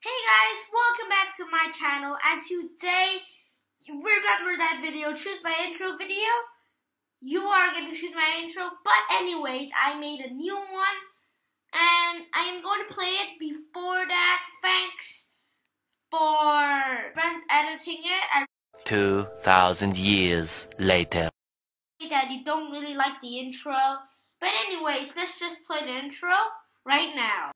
Hey guys, welcome back to my channel and today, remember that video, choose my intro video? You are going to choose my intro, but anyways, I made a new one and I am going to play it before that. Thanks for friends editing it. I 2,000 years later. that you don't really like the intro. But anyways, let's just play the intro right now.